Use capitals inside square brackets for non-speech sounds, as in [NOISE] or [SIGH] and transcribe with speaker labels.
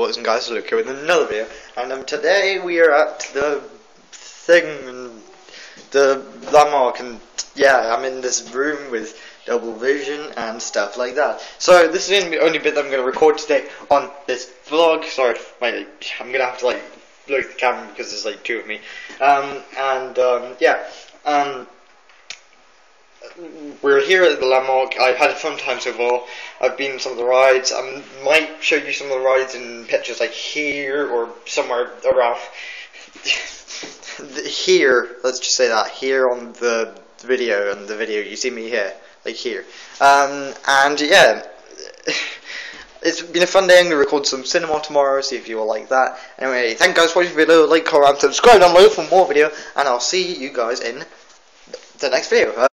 Speaker 1: What's up guys, Luke here with another video, and um, today we are at the thing, and the landmark, and yeah, I'm in this room with double vision and stuff like that. So this is the only bit that I'm going to record today on this vlog, sorry, my, I'm going to have to like look at the camera because there's like two of me, um, and um, yeah, um, we're here at the landmark. I've had a fun time so far. I've been some of the rides. I might show you some of the rides in pictures like here or somewhere around [LAUGHS] here. Let's just say that here on the video and the video you see me here, like here. Um, and yeah. [LAUGHS] It's been a fun day. I'm going to record some cinema tomorrow, see if you all like that. Anyway, thank you guys for watching the video. Like, comment, subscribe down below for more video. And I'll see you guys in the next video.